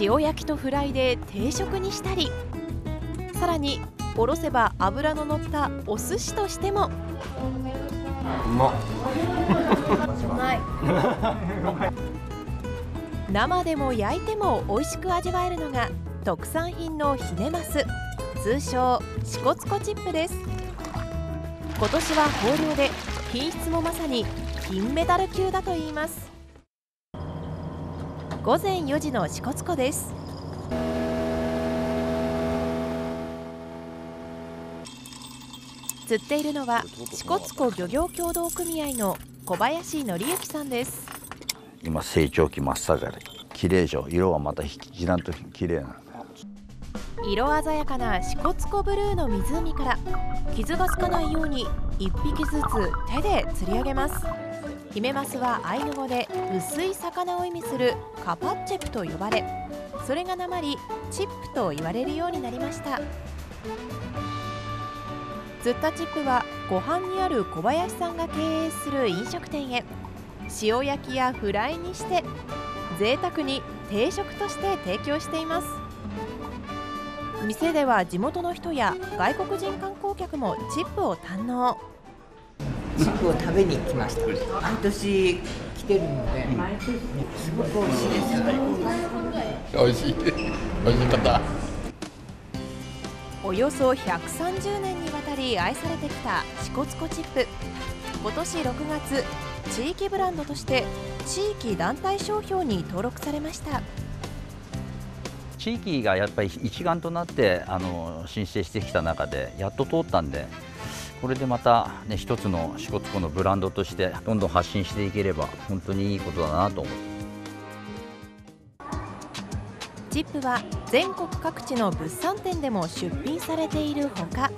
塩焼きとフライで定食にしたりさらにおろせば脂の乗ったお寿司としても。うま生でも焼いても美味しく味わえるのが特産品のヒメマス。通称支笏湖チップです。今年は豊漁で品質もまさに金メダル級だといいます午前4時の支笏湖です。釣っているのは支笏湖漁業協同組合の小林則之さんです。今成長期真っ盛り。で綺麗でしょ。色はまた一段と綺麗な。色鮮やかな支笏湖ブルーの湖から傷がつかないように1匹ずつ手で釣り上げますヒメマスはアイヌ語で薄い魚を意味するカパッチェプと呼ばれそれがなまりチップと言われるようになりました。釣ったチップは湖畔にある小林さんが経営する飲食店へ塩焼きやフライにして贅沢に定食として提供しています。店では地元の人や外国人観光客もチップを堪能。チップを食べに来ました。毎年来てるので、すごく美味しいです美味しい。美味しかった。およそ130年にわたり愛されてきた支笏湖チップ。今年6月地域ブランドとして地域団体商標に登録されました。地域がやっぱり一丸となってあの申請してきた中でやっと通ったんでこれでまた、ね、一つの支笏湖のブランドとしてどんどん発信していければ本当にいいことだなと思ってチップは全国各地の物産展でも出品されているほか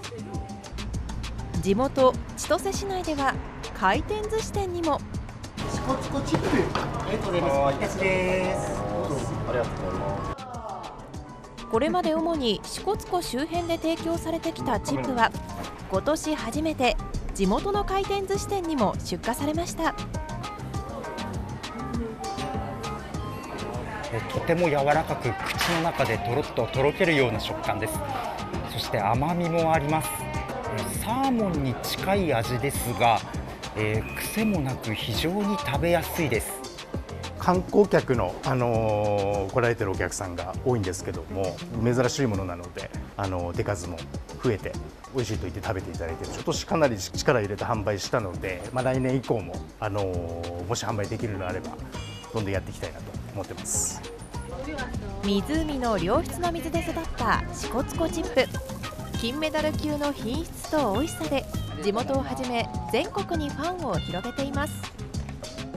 地元千歳市内では回転寿司店にも。支笏湖チップありがとうございますこれまで主に支笏湖周辺で提供されてきたチップは今年初めて地元の回転寿司店にも出荷されました。とても柔らかく口の中でとろっととろけるような食感です。そして甘みもあります。サーモンに近い味ですが、えー、癖もなく非常に食べやすいです。観光客の、あのー、来られてるお客さんが多いんですけども珍しいものなので、あのー、手数も増えて美味しいと言って食べていただいて今年かなり力入れて販売したので、まあ、来年以降も、あのー、もし販売できるのであればどんどんやっていきたいなと思ってます。湖の良質な水で育った支笏湖チップ。金メダル級の品質と美味しさで地元をはじめ全国にファンを広げています。